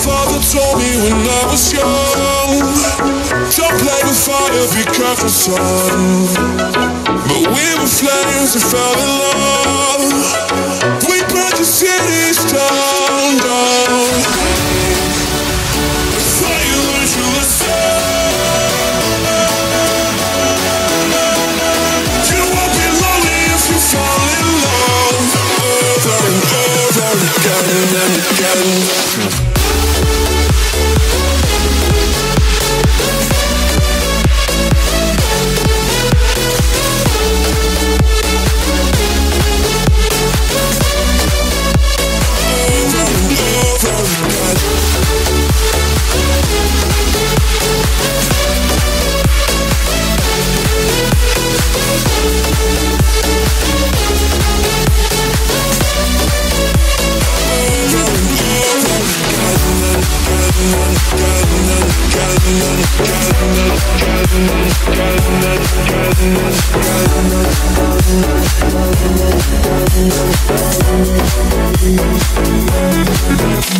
father told me when I was young Don't play with fire, be careful son But we were flames and fell in love. We burned the city's down, down Fire you Again and again.